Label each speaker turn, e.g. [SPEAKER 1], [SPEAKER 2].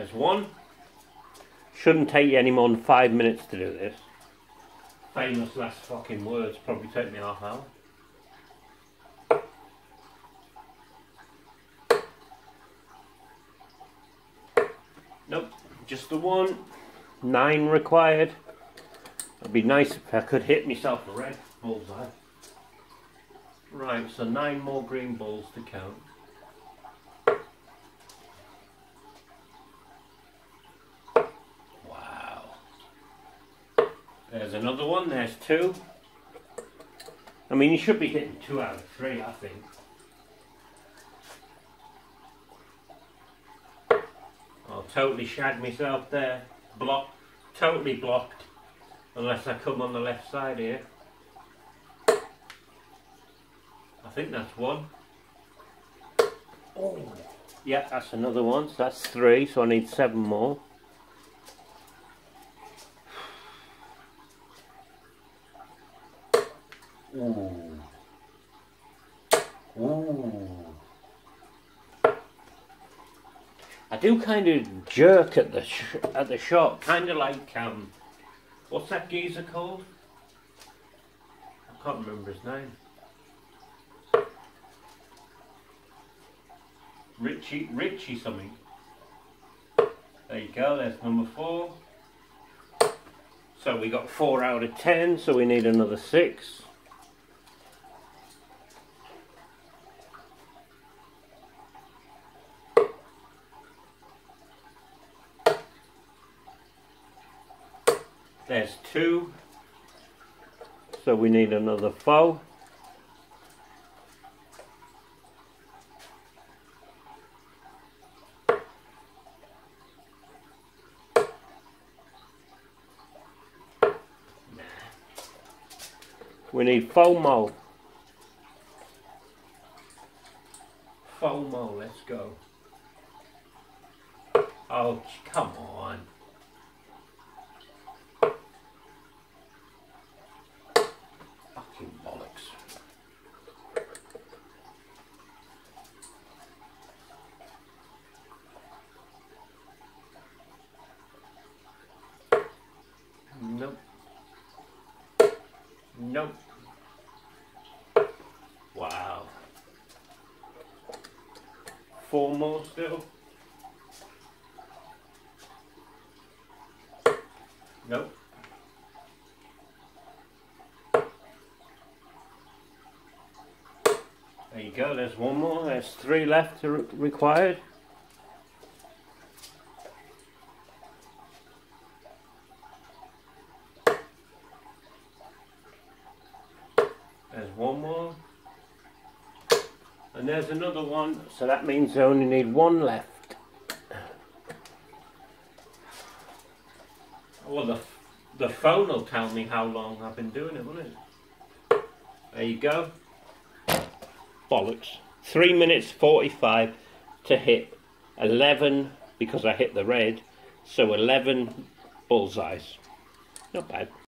[SPEAKER 1] There's one. Shouldn't take you any more than five minutes to do this. Famous last fucking words probably take me half hour. Nope, just the one. Nine required. It'd be nice if I could hit myself a red bullseye. Right, so nine more green bulls to count. There's another one, there's two. I mean, you should be hitting two out of three, I think. I'll totally shag myself there. Blocked, totally blocked. Unless I come on the left side here. I think that's one. Oh, yeah, that's another one. So that's three, so I need seven more. Ooh. Ooh. I do kind of jerk at the at the shot, kind of like um, what's that geezer called? I can't remember his name. Richie, Richie something. There you go, there's number four. So we got four out of ten, so we need another six. There's two. So we need another four. We need FOMO. FOMO, let's go. Oh, come on. Fucking bollocks. Nope. Nope. Wow. Four more still. Nope. There you go, there's one more. There's three left required. There's one more. And there's another one, so that means I only need one left. Well, the, the phone will tell me how long I've been doing it, won't it? There you go. Bollocks. 3 minutes 45 to hit 11, because I hit the red, so 11 bullseyes. Not bad.